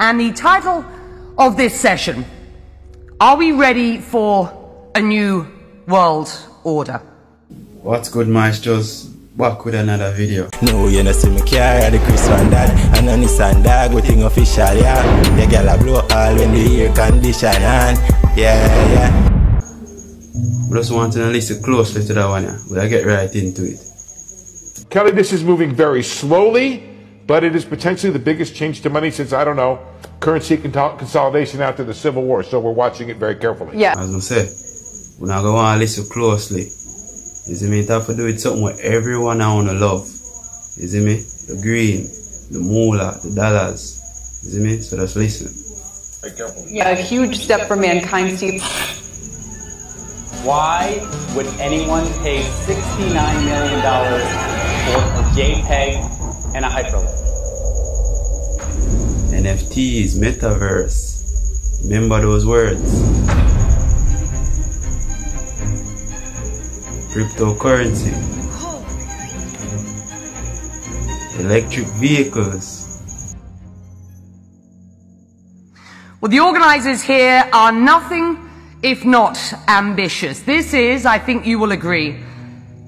And the title of this session, Are we ready for a new world order? What's good, maestros? Back with another video. No, you know, see me carry the Chris Van Dad And on Nissan dog, we think official, yeah The girl a blow all when the air condition on Yeah, yeah We just want to listen closely to that one, yeah. We'll get right into it. Kelly, this is moving very slowly, but it is potentially the biggest change to money since, I don't know, currency con- consolidation after the Civil War. So we're watching it very carefully. Yeah. As I say, we're not going to listen closely. You see me? It have to do with something what everyone I want to love. Is it me? The green, the moolah, the dollars. Is it me? So let's listen. Yeah, a huge step for mankind, Steve. Why would anyone pay $69 million for a JPEG and a hyperlink? NFTs, metaverse. Remember those words. Cryptocurrency. Electric vehicles. Well, the organisers here are nothing if not ambitious. This is, I think you will agree,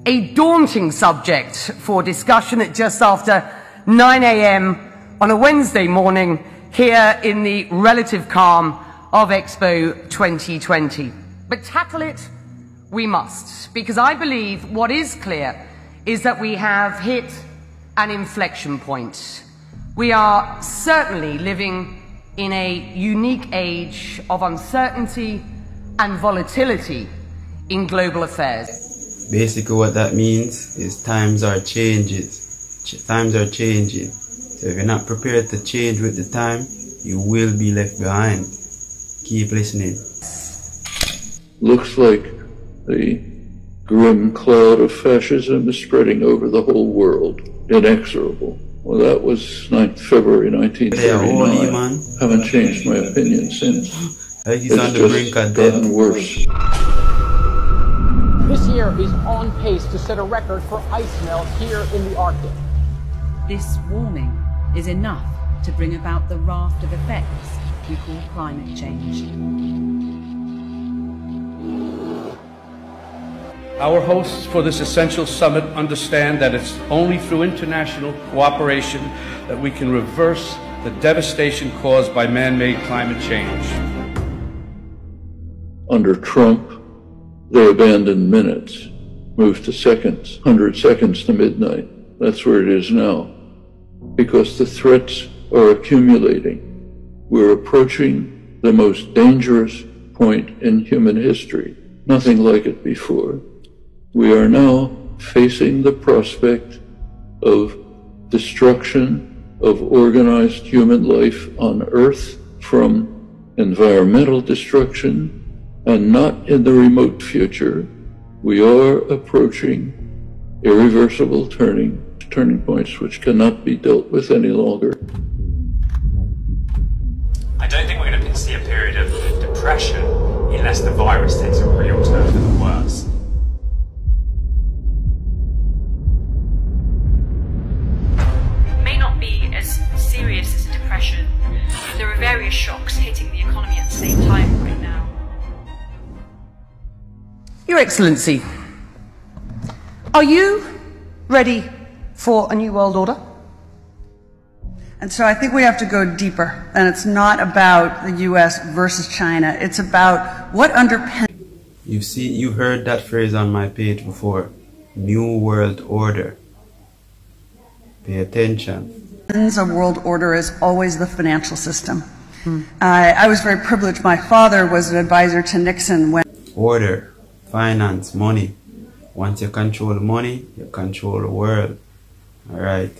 a daunting subject for discussion at just after 9 a.m. on a Wednesday morning here in the relative calm of Expo 2020. But tackle it we must, because I believe what is clear is that we have hit an inflection point. We are certainly living in a unique age of uncertainty and volatility in global affairs. Basically, what that means is times are changes. Ch- times are changing. So if you're not prepared to change with the time, you will be left behind. Keep listening. looks like the grim cloud of fascism is spreading over the whole world, inexorable. Well, that was 9th February They are holy, 1939. man. Haven't changed my opinion since. He's It's on the just brink of death. gotten worse. This year is on pace to set a record for ice melt here in the Arctic. This warming is enough to bring about the raft of effects we call climate change. Our hosts for this essential summit understand that it's only through international cooperation that we can reverse the devastation caused by man made climate change. Under Trump, they abandoned minutes, moved to seconds, 100 seconds to midnight. That's where it is now. Because the threats are accumulating. We're approaching the most dangerous point in human history. Nothing like it before. We are now facing the prospect of destruction of organized human life on Earth from environmental destruction and not in the remote future. We are approaching irreversible turning, turning points which cannot be dealt with any longer. I don't think we're going to see a period of depression unless the virus takes a real turn for the worse. It may not be as serious as a depression. There are various shocks hitting the economy at the same time right now. Your Excellency, are you ready for a new world order? And so I think we have to go deeper. And it's not about the US versus China. It's about what underpins You've seen, you've heard that phrase on my page before. New World Order. Pay attention. a world order is always the financial system. I I was very privileged. My father was an advisor to Nixon when Order, finance, money. Once you control money, you control the world. Alright.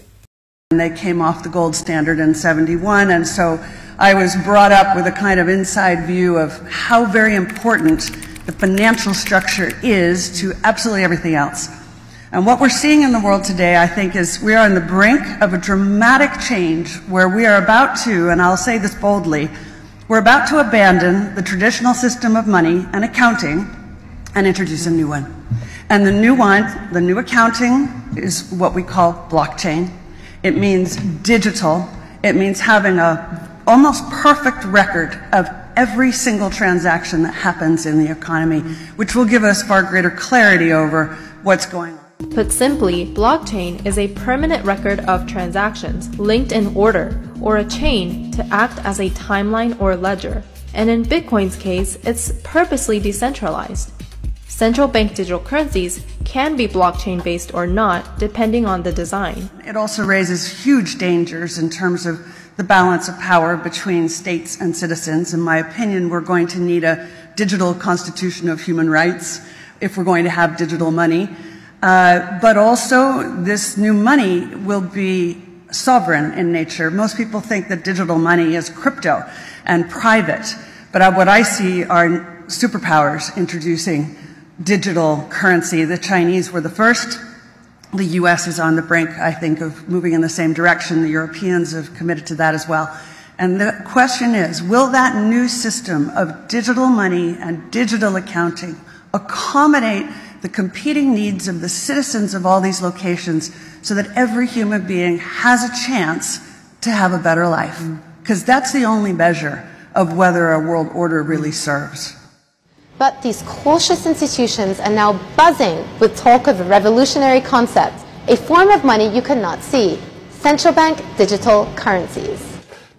And they came off the gold standard in 71. And so I was brought up with a kind of inside view of how very important the financial structure is to absolutely everything else. And what we're seeing in the world today, I think, is we are on the brink of a dramatic change where we are about to, and I'll say this boldly, we're about to abandon the traditional system of money and accounting and introduce a new one. And the new one, the new accounting, is what we call blockchain. It means digital. It means having a almost perfect record of every single transaction that happens in the economy, which will give us far greater clarity over what's going on. Put simply, blockchain is a permanent record of transactions linked in order or a chain to act as a timeline or ledger. And in Bitcoin's case, it's purposely decentralized. Central bank digital currencies can be blockchain based or not, depending on the design. It also raises huge dangers in terms of the balance of power between states and citizens. In my opinion, we're going to need a digital constitution of human rights if we're going to have digital money. Uh, but also, this new money will be sovereign in nature. Most people think that digital money is crypto and private, but what I see are superpowers introducing digital currency. The Chinese were the first. The US is on the brink, I think, of moving in the same direction. The Europeans have committed to that as well. And the question is will that new system of digital money and digital accounting accommodate the competing needs of the citizens of all these locations so that every human being has a chance to have a better life? Mm. Because that's the only measure of whether a world order really serves. But these cautious institutions are now buzzing with talk of a revolutionary concept, a form of money you cannot see central bank digital currencies.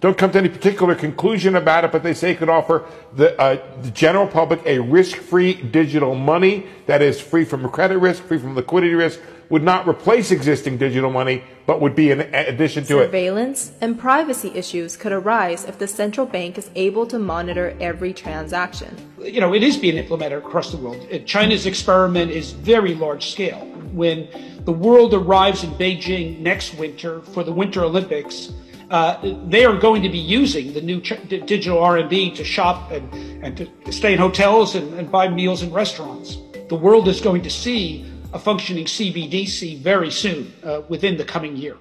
Don't come to any particular conclusion about it, but they say it could offer the, uh, the general public a risk free digital money that is free from credit risk, free from liquidity risk, would not replace existing digital money, but would be an addition to it. Surveillance and privacy issues could arise if the central bank is able to monitor every transaction. You know, it is being implemented across the world. Uh, China's experiment is very large scale. When the world arrives in Beijing next winter for the Winter Olympics, uh, they are going to be using the new ch- digital RMB to shop and, and to stay in hotels and, and buy meals in restaurants. The world is going to see a functioning CBDC very soon, uh, within the coming year?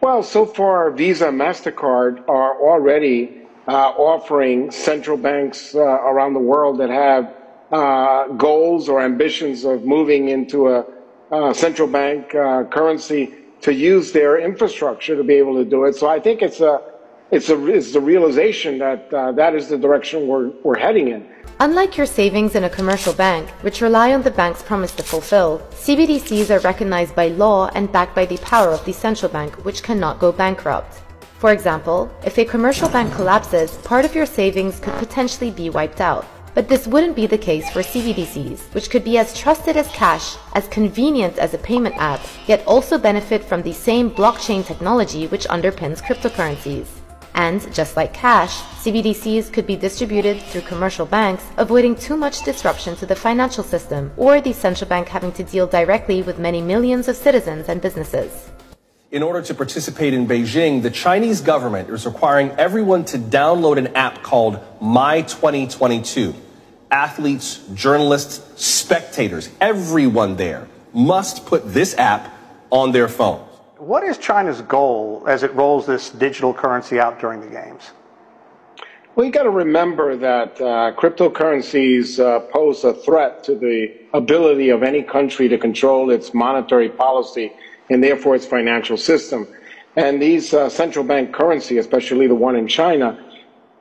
Well, so far, Visa and MasterCard are already uh, offering central banks uh, around the world that have uh, goals or ambitions of moving into a central bank uh, currency to use their infrastructure to be able to do it. So I think it's a it's a it's the realization that uh, that is the direction we're we're heading in. Unlike your savings in a commercial bank, which rely on the bank's promise to fulfill, CBDCs are recognized by law and backed by the power of the central bank, which cannot go bankrupt. For example, if a commercial bank collapses, part of your savings could potentially be wiped out. But this wouldn't be the case for CBDCs, which could be as trusted as cash, as convenient as a payment app, yet also benefit from the same blockchain technology which underpins cryptocurrencies. And just like cash, CBDCs could be distributed through commercial banks, avoiding too much disruption to the financial system or the central bank having to deal directly with many millions of citizens and businesses. In order to participate in Beijing, the Chinese government is requiring everyone to download an app called My 2022. Athletes, journalists, spectators, everyone there must put this app on their phone. What is China's goal as it rolls this digital currency out during the games? Well, you got to remember that uh, cryptocurrencies uh, pose a threat to the ability of any country to control its monetary policy and therefore its financial system. And these uh, central bank currency, especially the one in China,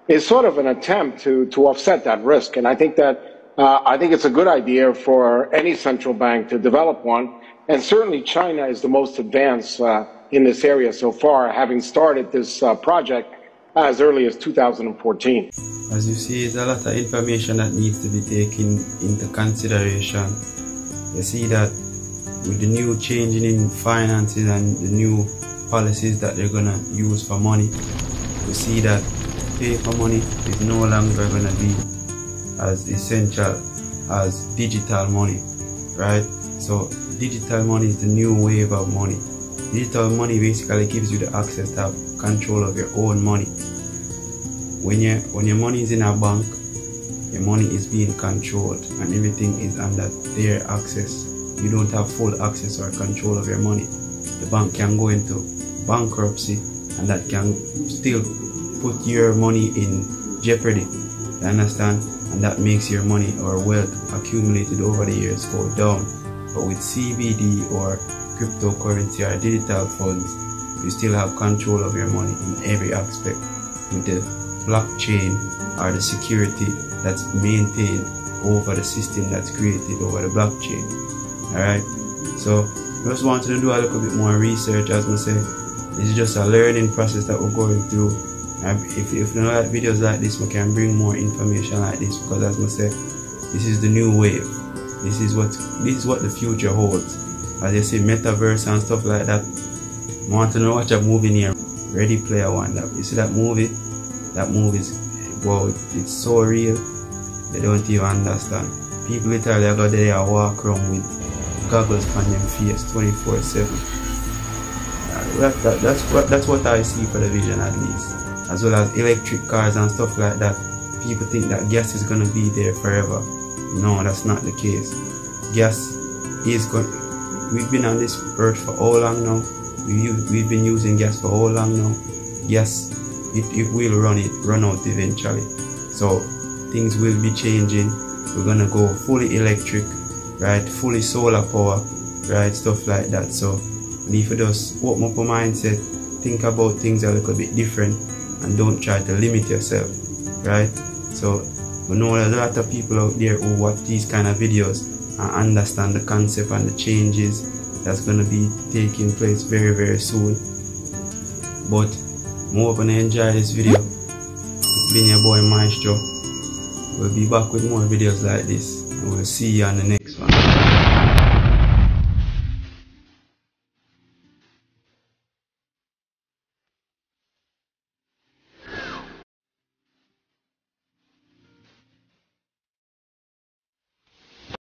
is sort of an attempt to, to offset that risk. And I think that uh, I think it's a good idea for any central bank to develop one and certainly China is the most advanced uh, in this area so far, having started this uh, project as early as 2014. As you see, there's a lot of information that needs to be taken into consideration. You see that with the new changing in finances and the new policies that they're going to use for money, we see that paper money is no longer going to be as essential as digital money, right? So digital money is the new wave of money. Digital money basically gives you the access to have control of your own money. When your when your money is in a bank, your money is being controlled and everything is under their access. You don't have full access or control of your money. The bank can go into bankruptcy and that can still put your money in jeopardy. You understand? And that makes your money or wealth accumulated over the years go down. But with CBD or cryptocurrency or digital funds, you still have control of your money in every aspect. with the blockchain or the security that's maintained over the system that's created over the blockchain. Alright? So I just wanted to do a little bit more research as I say. It's just a learning process that we're going through. If, if you know like videos like this, we can bring more information like this because as I say, this is the new wave. This is what this is what the future holds. As you see metaverse and stuff like that. I want to know what a movie here. Ready Player One. That you see that movie? That movie is wow, it's so real. They don't even understand. People literally go there and walk around with goggles on their face 24 7. That, that, that's, what, that's what I see for the vision at least. As well as electric cars and stuff like that. People think that gas is gonna be there forever. No, that's not the case. Gas is going. We've been on this earth for how long now? We, we've been using gas for how long now? Gas, it, it will run it, run out eventually. So things will be changing. We're gonna go fully electric, right? Fully solar power, right? Stuff like that. So if you just open up your mindset, think about things a little bit different, and don't try to limit yourself, right? So we know there's a lot of people out there who watch these kind of videos and understand the concept and the changes that's going to be taking place very very soon. But I'm hoping you enjoy this video. It's been your boy Maestro. We'll be back with more videos like this and we'll see you on the next